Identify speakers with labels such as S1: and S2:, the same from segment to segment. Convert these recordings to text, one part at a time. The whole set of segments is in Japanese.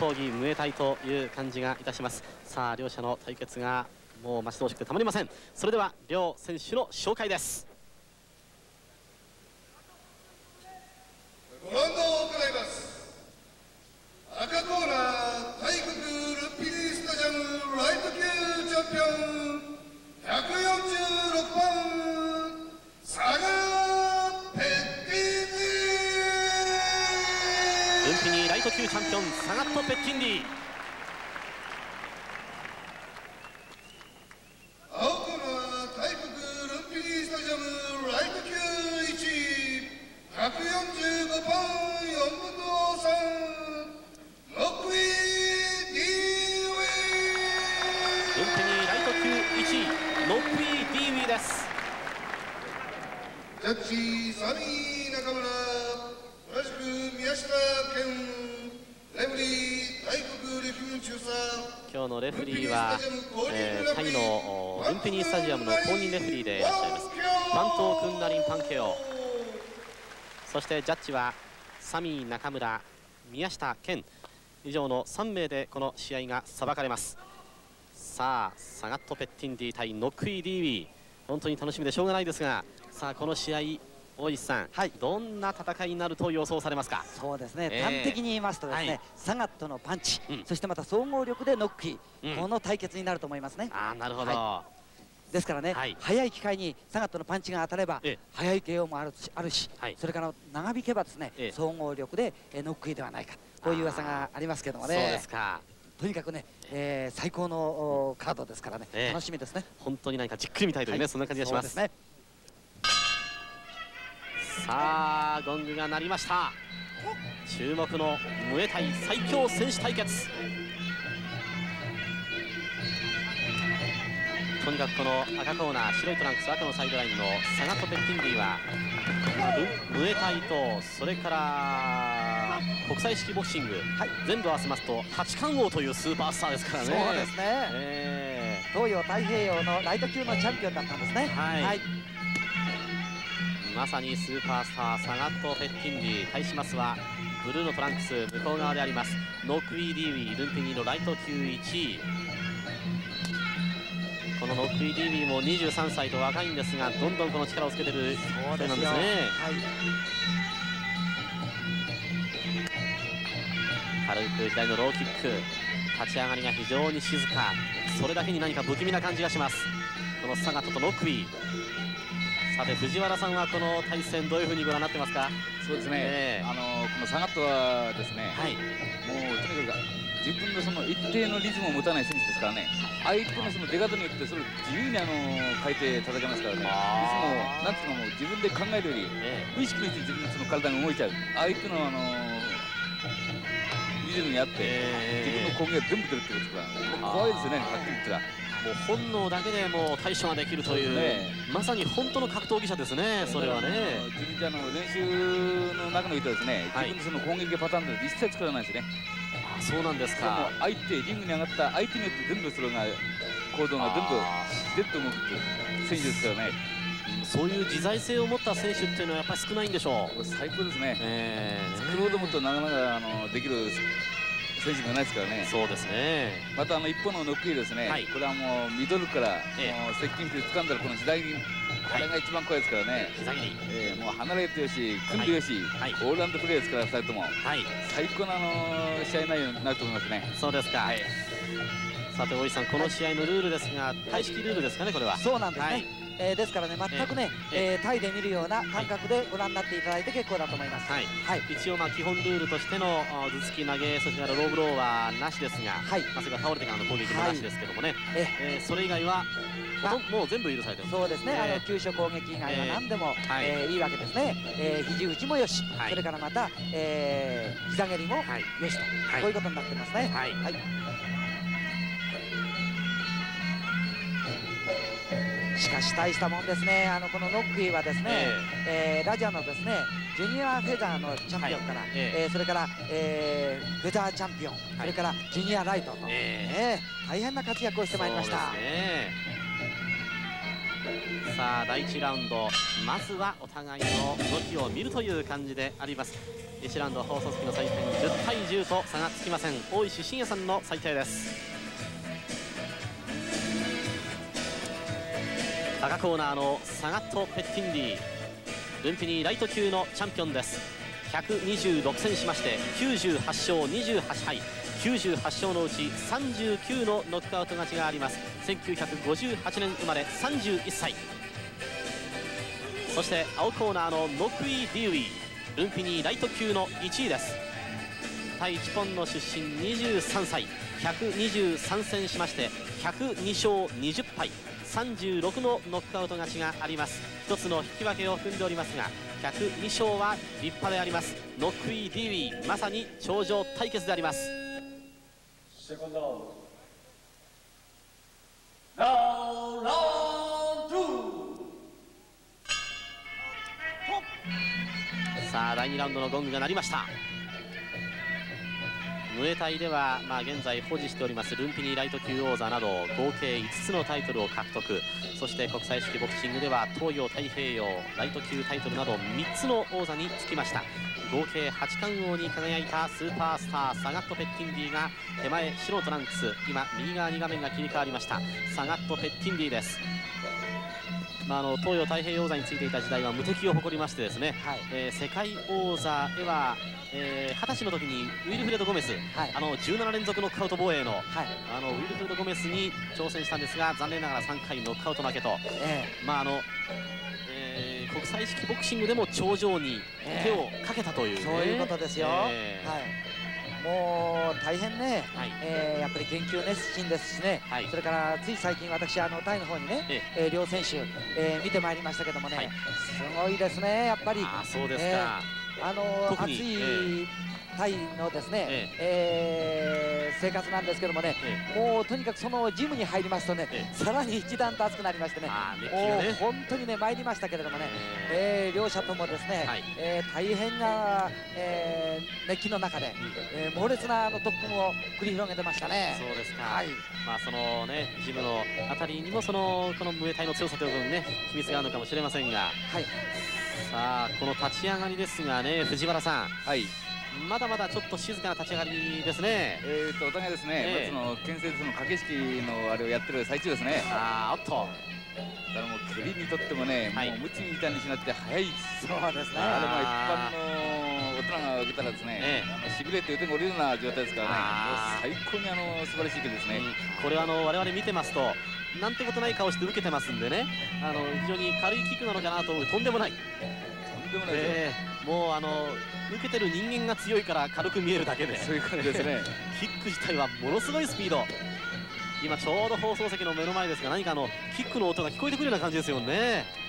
S1: 闘技ムエタイという感じがいたします。さあ両者の対決がもう待ち遠しくてたまりません。それでは両選手の紹介です。
S2: チャンピオン
S1: サガット・ペッティンディ。
S2: の
S1: 公認レフリーでいらっしゃいます。バントー・クンナリン・パンケオ。そしてジャッジはサミー中村宮下健。以上の3名でこの試合が裁かれます。さあサガット・ペッティンディ対ノックイ・ディーウィー。本当に楽しみでしょうがないですがさあこの試合大石さん、
S3: はい。
S1: どんな戦いになると予想されますか？
S3: そうですね、
S1: えー
S3: 端的に言いますとですね、
S1: はい。
S3: サガットのパンチ、
S1: うん。
S3: そしてまた総合力でノックイ、
S1: うん。
S3: この対決になると思いますね。
S1: ああなるほど、
S3: はですからね、
S1: はい。
S3: 早い機会にサガットのパンチが当たれば
S1: ええ。
S3: 早い KO もあるしあるし、
S1: はい。
S3: それから長引けばですね、
S1: ええ。
S3: 総合力でえーノックイではないかこういう噂がありますけども
S1: そうで
S3: ね
S1: すか。
S3: とにかくね、えー最高のおカードですからね、
S1: ええ。
S3: 楽しみですね。
S1: 本当に何かじっくり見たいというね、
S3: はい。
S1: そんな感じがします。
S3: ね。
S1: さあゴングが鳴りました。注目のムエタイ最強選手対決とにかくこの赤コーナー白いトランクス赤のサイドラインのサガット・ペッティンディはルムエタイとそれから国際式ボクシング、
S3: はい。
S1: 全部合わせますと八冠王というスーパースターですからね。
S3: そうですね、
S1: え
S3: 東洋太平洋のライト級のチャンピオンだったんですね。
S1: はい。ーまさにスーパースターサガット・ペッティンディ対しますはブルーのトランクス向こう側でありますノークイー・ディーウィールンピニーのライト級1位このノックイー・ディーウィーも23歳と若いんですがどんどんこの力をつけてる
S3: そう
S1: なんですね。
S3: はい
S1: 軽く左のローキック立ち上がりが非常に静か。それだけに何か不気味な感じがします。このサガットとノックイー。さて藤原さんはこの対戦どういうふうにご覧になってますか？
S4: そうですね、
S1: ええ。
S4: あのこのサガットはですね、
S1: はい。
S4: もうとにかく自分のその一定のリズムを持たない選手ですからね、相手のその出方によってそれを自由にあの変えて戦いますからね、いつもなんていうかもう自分で考えるより
S1: え
S4: 無意識のうちに自分のその体が動いちゃう、相手のあのリズムにあって、
S1: え
S4: 自分の攻撃が全部出るってことですから、もう怖いですよね、はっきり言ったら。
S1: もう本能だけでもう対処ができるという
S4: ね。
S1: まさに本当の格闘技者ですねそれはね。
S4: 自分であの練習の中においてはですね、
S1: はい。
S4: 自分のその攻撃パターンで一切作らないんですよね。
S1: あそうなんですか。
S4: 相手リングに上がった相手によって全部それが行動が全部
S1: あ
S4: 自然と動く選手ですからね。
S1: ーそういう自在性を持った選手っていうのはやっぱり少ないんでしょう。
S4: 最高ですね。
S1: ええ
S4: 作ろうと思うとなかなかあのできる選手がないですからね。
S1: そうですね。
S4: またあの一方のノックイーですね、
S1: はい。
S4: これはもうミドルから、
S1: ええ。
S4: もう接近して掴んだらこの左にこれが一番怖いですからね、
S1: 膝切り
S4: ええもう離れてよし組んでよし、
S1: はい。
S4: オールラウンドプレーですから2人とも。
S1: はい。
S4: 最高のあの試合内容になると思いますね。
S1: そうですか、さて大石さんこの試合のルールですが対式ルールですかねこれは。
S3: そうなんですね、
S1: はい。
S3: えーですからね全くね、
S1: え
S3: えータイで見るような感覚でご覧になっていただいて結構だと思います。
S1: はい。
S3: はい。
S1: 一応まあ基本ルールとしてのあ頭突き投げそれからローブローはなしですが、
S3: はい。
S1: まあ、それから倒れてからの攻撃もなしですけどもね、
S3: え
S1: えーそれ以外はもう全部許されてる
S3: そうですね、
S1: えー。
S3: あの急所攻撃以外は何でも、
S1: えい。
S3: えーいいわけですね、えー肘打ちもよし、
S1: はい。
S3: それからまた、えー膝蹴りもよ
S1: はい。
S3: しと、
S1: はい。
S3: こういうことになってますね。
S1: はい。
S3: はい。しかし大したもんですね、あのこのノックイはですね、えーラジアのですねジュニアフェザーのチャンピオンから、
S1: はいえ
S3: それから、えーフェザーチャンピオン、それからジュニアライトと、
S1: え
S3: え。ー大変な活躍をしてまいりました。
S1: さあ第1ラウンドまずはお互いの動きを見るという感じであります。1ラウンド放送席の採点10対10と差がつきません。大石真也さんの裁定です。赤コーナーのサガット・ペッティンディルンピニーライト級のチャンピオンです。126戦しまして98勝28敗。98勝のうち39のノックアウト勝ちがあります。1958年生まれ31歳。そして青コーナーのノクイ・ディウィルンピニーライト級の1位です。タイチポンの出身23歳。123戦しまして102勝20敗。36のノックアウト勝ちがあります。一つの引き分けを含んでおりますが102勝は立派であります。ノックイ・ディウィまさに頂上対決であります。さあ第2ラウンドのゴングが鳴りました。ムエタイでは、まあ、現在保持しておりますルンピニーライト級王座など合計5つのタイトルを獲得。そして国際式ボクシングでは東洋太平洋ライト級タイトルなど3つの王座につきました。合計8冠王に輝いたスーパースターサガット・ペッティンディが手前白トランクス今右側に画面が切り替わりました。サガット・ペッティンディです。まあ、あの東洋太平洋王座についていた時代は無敵を誇りましてですね、はい、えー、世界王座ではえー、20歳の時にウィルフレド・ゴメス、はい、あの17連続ノックアウト防衛の,、はい、あのウィルフレド・ゴメスに挑戦したんですが残念ながら3回ノックアウト負けと、えー、まああのえー、国際式ボクシングでも頂上に手をかけたという、ね、
S3: そういうことですよ。えー、はいもう大変ね、はい、えー、やっぱり研究熱心ですしね、はい、それからつい最近、私、あのタイの方にね、ええ。ー、両選手、えー、見てまいりましたけどもね、はい、すごいですね、やっぱり。
S1: あそうですか、えー
S3: あの暑いタイのですね、ええー、生活なんですけどもね、もうとにかくそのジムに入りますとね、さらに一段と暑くなりましてね、もう本当にね参りましたけれどもね、えー、両者ともですね、はい、えー、大変な、えー、熱気の中で、うん、えー、猛烈なあの特訓を繰り広げてましたね。
S1: そうですか。はい。まあそのねジムのあたりにもそのこのムエタイの強さという部分ね秘密があるのかもしれませんが。はい。さあこの立ち上がりですがね藤原さん。はい。まだまだちょっと静かな立ち上がりですね。
S4: えーとお互いですね、えー、まずの建設の駆け引きのあれをやってる最中ですね。
S1: ああおっと。
S4: だからもう蹴りにとってもね、はい、もう無知みたいにしなって早い
S3: そうですね。
S4: あれま一般の大人が受けたらですね、ええ、しびれて腕が折れるような状態ですからね。最高にあの素晴らしいですね、
S1: うん、これはあの我々見てますとなんてことない顔して受けてますんでね。あの非常に軽いキックなのかなと思う。とんでもない。と
S4: んでもないです、え
S1: ー、もうあの受けてる人間が強いから軽く見えるだけで。
S4: そういう感じですね。
S1: キック自体はものすごいスピード。今ちょうど放送席の目の前ですが何かあのキックの音が聞こえてくるような感じですよね。
S3: あ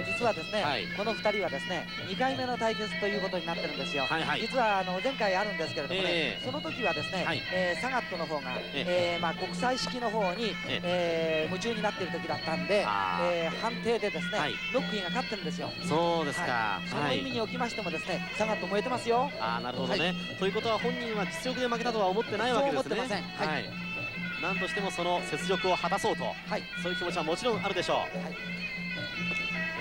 S3: の実はですね、はい、この2人はですね2回目の対決ということになってるんですよ、はいはい、実はあの前回あるんですけれどもね、えー、その時はですね、はい、えー、サガットの方が、えー、まあ、国際式の方に、えー、夢中になっている時だったんで、えー、判定でですね、はい、ノックインが勝ってるんですよ。
S1: そうですか、
S3: その意味におきましてもですねサガット燃えてますよ。
S1: あなるほどね、ということは本人は実力で負けたとは思ってないわけですね。
S3: そう思ってませんはい。
S1: 何としてもその雪辱を果たそうと、はい、そういう気持ちはもちろんあるでしょう、はい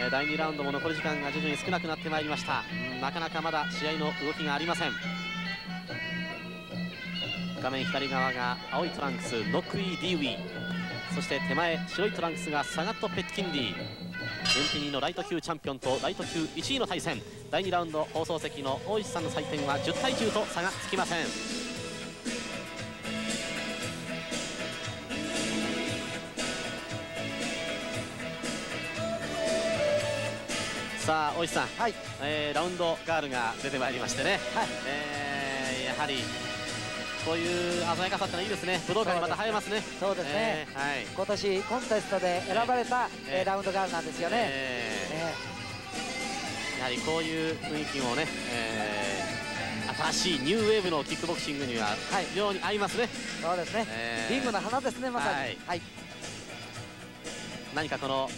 S1: え第2ラウンドも残り時間が徐々に少なくなってまいりました。なかなかまだ試合の動きがありません。画面左側が青いトランクスノクイ・ディウィそして手前白いトランクスがサガット・ペッキンディ。ルンピニーのライト級チャンピオンとライト級1位の対戦。第2ラウンド放送席の大石さんの採点は10対10と差がつきません。さあ大石さん、はい。えー、ラウンドガールが出てまいりましてね、はい。えー、やはりこういう鮮やかさってのはいいですね。武道館にまた映えますね。
S3: そうですね、えー、はい、今年コンテストで選ばれた、えー、ラウンドガールなんですよね、え
S1: ー、やはりこういう雰囲気もね、えー、新しいニューウェーブのキックボクシングには非常に合いますね、
S3: そうですね、えー、リングの花ですねまさに、はい、はい、
S1: 何かこの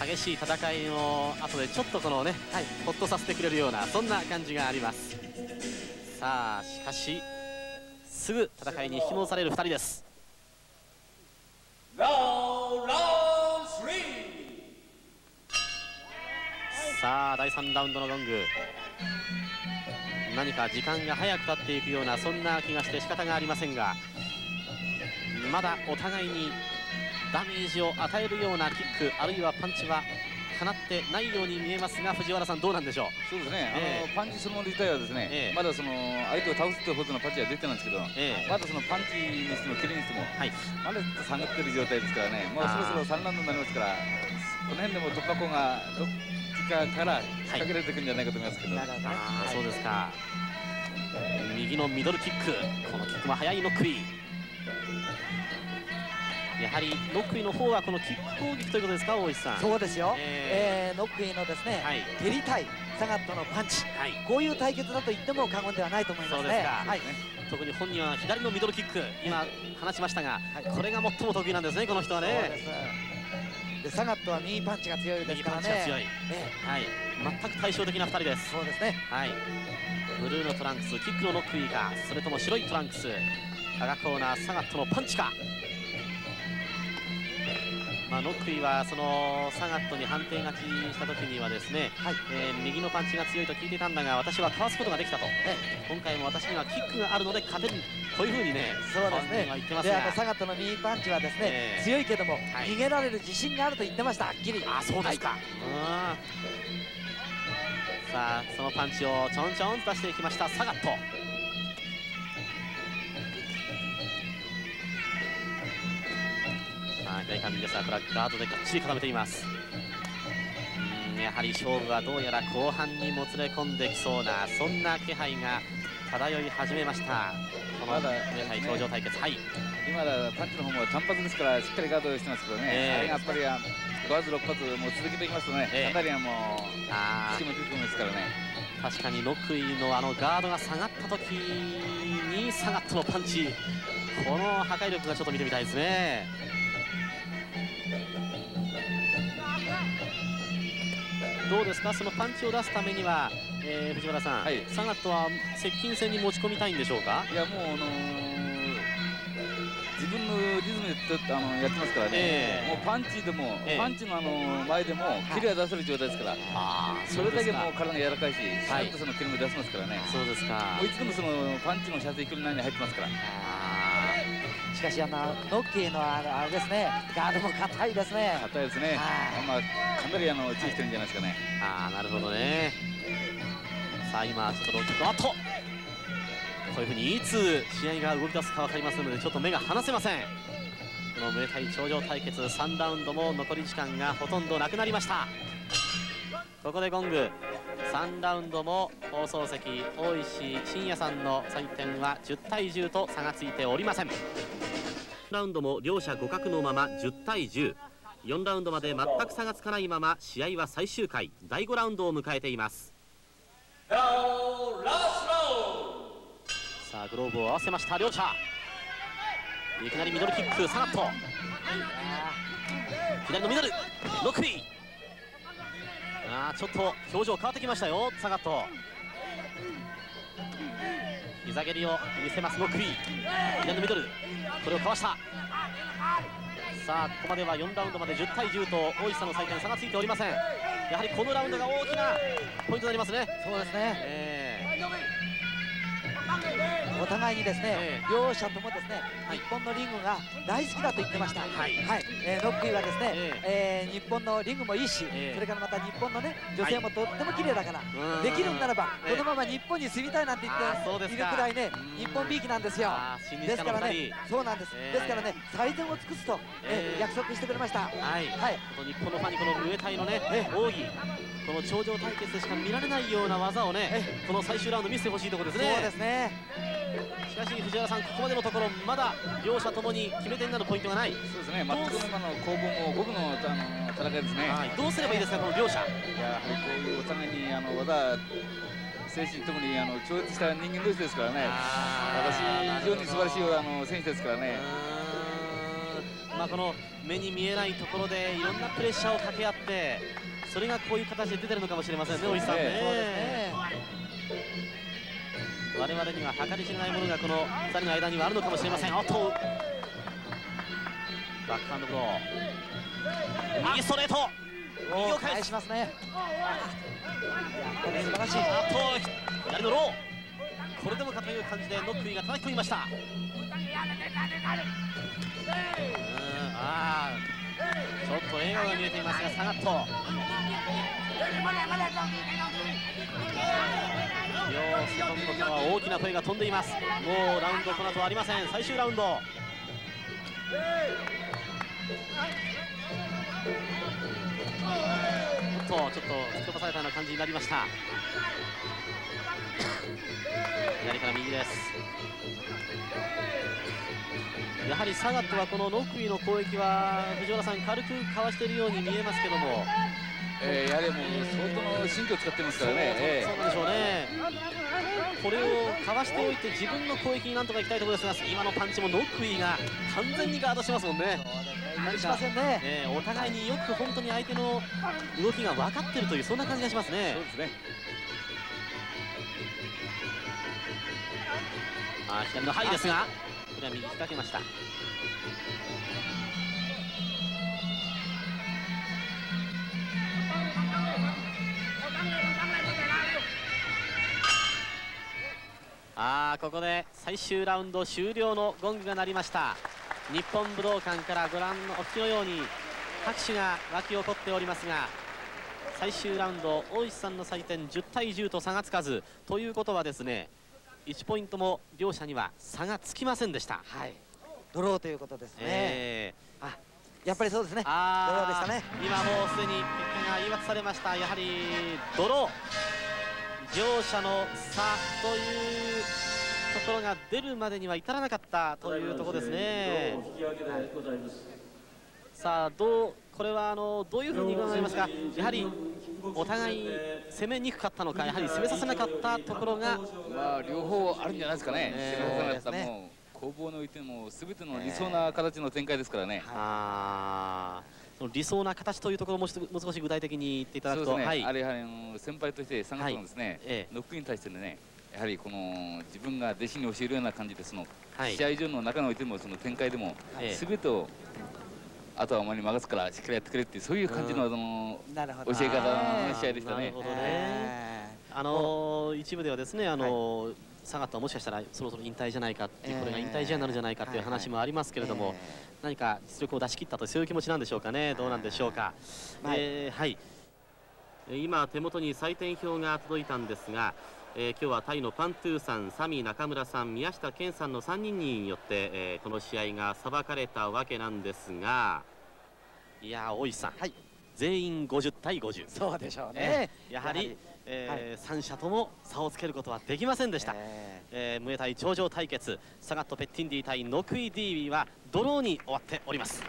S1: 激しい戦いの後でちょっとこのね、はい、ほっとさせてくれるようなそんな感じがあります。さあしかしすぐ戦いに引き戻される2人です。さあ第3ラウンドのゴング。何か時間が早く経っていくようなそんな気がして仕方がありませんがまだお互いにダメージを与えるようなキックあるいはパンチは放ってないように見えますが藤原さんどうなんでしょう？
S4: そうですね、えー、あのパンチその自体はですね、えー、まだその相手を倒すというほどのパンチは出てないんですけど、えー、まだそのパンチにしても蹴りにしても、はい、まだ下がってる状態ですからね。もうそろそろ3ラウンドになりますからこの辺でも突破口がどっちかから仕掛けられてくるんじゃないかと思いますけど、はい、
S1: あそうですか。右のミドルキック。このキックも速いノックイやはりノックイの方はこのキック攻撃ということですか大石さん？
S3: そうですよ、えー、えー、ノックイのですね、はい、蹴りたいサガットのパンチ、はい、こういう対決だと言っても過言ではないと思いますね。はい、
S1: 特に本人は左のミドルキック今放ちましたが、はい、これが最も得意なんですねこの人はね。
S3: でサガットは右パンチが強いですからね。右パンチが強い、
S1: えー、はい。全く対照的な2人です。
S3: そうですね。
S1: はい。ブルーのトランクスキックのノックイかそれとも白いトランクス赤コーナーサガットのパンチかまあ、ノックイはそのサガットに判定勝ちした時にはですね、はい、えー、右のパンチが強いと聞いてたんだが私はかわすことができたと、今回も私にはキックがあるので勝てる。こういうふうにね
S3: そうですね。言ってますであのサガットの右パンチはですね、えー、強いけども、はい、逃げられる自信があると言ってました。はっきり。
S1: あそうですか、はい、さあそのパンチをちょんちょんと出していきましたサガット大観ですがこれはガードでがっちり固めています。やはり勝負はどうやら後半にもつれ込んできそうなそんな気配が漂い始めました。このまだ、ね、頂上対決。はい。
S4: 今だパンチの方も単発ですからしっかりガードしてますけどね、えー、やっぱり5発6発もう続けていきますとね、えー、かなりはもうあも出てくるんですからね。
S1: 確かに6位のあのガードが下がった時に下がったのパンチ。この破壊力がちょっと見てみたいですねどうですか、そのパンチを出すためには、えー、藤原さん、はい、サガットは接近戦に持ち込みたいんでしょうか？
S4: いやもう、あのー、自分のリズムであのやってますからね、えー、もうパンチでも、えー、パンチのあの前でも、蹴りは出せる状態ですから、あそれだけもう体が柔らかいし、ちゃんとその蹴りも出せますからね、
S1: そうですか。
S4: もういつでもそのパンチの射程距離内に入ってますから。
S3: しかしあのノッキーのあれですね。ガードも硬いですね。
S4: 硬いですね。まあかなりあの注意してるんじゃないですかね。
S1: ああなるほどね。さあ今ちょっとロックあと。こういうふうにいつ試合が動き出すか分かりませんのでちょっと目が離せません。このムエタイ頂上対決3ラウンドも残り時間がほとんどなくなりました。ここでゴング。3ラウンドも放送席大石真也さんの採点は10対10と差がついておりませんラウンドも両者互角のまま10対104ラウンドまで全く差がつかないまま試合は最終回第5ラウンドを迎えています。さあグローブを合わせました。両者。いきなりミドルキックサガット左のミドル。ロックリーあちょっと表情変わってきましたよ。サガット膝蹴りを見せますノックリー左のミドル。これをかわした。さあここまでは4ラウンドまで10対10と大石さんの採点差がついておりません。やはりこのラウンドが大きなポイントになりますね。
S3: そうですね、えーお互いにですね、えー、両者ともですね、はい、日本のリングが大好きだと言ってました、はい、はい、えー、ノックイはですね、えー、えー、日本のリングもいいし、それからまた日本のね女性もとっても綺麗だから、はい、できるんならば、このまま日本に住みたいなんて言っているくらいね日本びいきなんですよ。ですからねそうなんです、ですからね最善を尽くすと、えー、約束してくれました。はい、
S1: はい、日本のファンにこのムエタイのね、奥義この頂上対決でしか見られないような技をねこの最終ラウンド見せてほしいところですね。
S3: そうですね
S1: しかし藤原さんここまでのところまだ両者ともに決め手になるポイントがない。
S4: そうですね。全く今の攻防も五分のあの戦いですね、はい、
S1: どうすればいいですかこの両者。
S4: いややはりこういうお互いにあの技精神ともにあの超越した人間同士ですからね。私非常に素晴らしいあの選手ですからね。
S1: まあこの目に見えないところでいろんなプレッシャーをかけ合ってそれがこういう形で出てるのかもしれませんね、大石さんね。我々には計り知れないものがこの2人の間にはあるのかもしれません。おっと。バックハンドブロー。右ストレート。右を返
S3: しますね。
S1: 素晴らしい。あと。左のロー。これでもかという感じでノックイが叩き込みました。あちょっと笑顔が見えていますがサガット両セコンドからは大きな声が飛んでいます。もうラウンドこの後はありません。最終ラウンド。とちょっと突き飛ばされたような感じになりました。左から右です。やはりサガットはこのノクイの攻撃は藤原さん軽くかわしているように見えますけども。
S4: えー、やはりもう相当の神経を使ってますからね。
S1: そうなんでしょうね、これをかわしておいて自分の攻撃になんとかいきたいところですが今のパンチもノックイが完全にガードしてますもんね。
S3: 何しませんね、
S1: えー、お互いによく本当に相手の動きが分かっているというそんな感じがしますね。
S4: そうですね。
S1: あ左のハイですがこれは右引っ掛けましたあここで最終ラウンド終了のゴングが鳴りました日本武道館からご覧のお聞きのように拍手が沸き起こっておりますが最終ラウンド大石さんの採点10対10と差がつかずということはですね1ポイントも両者には差がつきませんでした。
S3: はい、ドローということですね。えー、あやっぱりそうですね。ドローでしたね。
S1: 今もうすでに結果が言い渡されました。やはりドロー。両者の差というところが出るまでには至らなかったというところですね。さあどうこれはあのどういうふうに考えますか？やはりお互い攻めにくかったのかやはり攻めさせなかったところが、
S4: まあ、両方あるんじゃないですかね。え。ー、攻めさせなかった。もう攻防においてもすべての理想な形の展開ですからね。えー、あ
S1: その理想な形というところももう少し具体的に言っていただくと、
S4: ね。はい、あれやはり先輩として3月のですね、はい、ノックに対してねやはりこの自分が弟子に教えるような感じでその、はい、試合上の中においてもその展開でも、すべてをあとはお前に任すからしっかりやってくれってそういう感じの,、あの教え方の試合でしたね。
S1: あの一部ではですねあの、下がったもしかしたらそろそろ引退じゃないかっていう、これが引退試合になるんじゃないかっていう話もありますけれども、何か実力を出し切ったとそうい。う気持ちなんでしょうかねどうなんでしょうか。はい、えー、はい。今手元に採点表が届い。たんですが、えー、今日はタイのパントゥーさん、サミー中村さん、宮下健さんの3人によって、えー、この試合が裁かれたわけなんですがい。や大石さん、はい、全員50対50
S3: そうでしょうね、
S1: やはりえーはい、3者とも差をつけることはできませんでした、えー、えー、ムエタイ頂上対決サガット・ペッティンディ対ノクイ・ディービーはドローに終わっております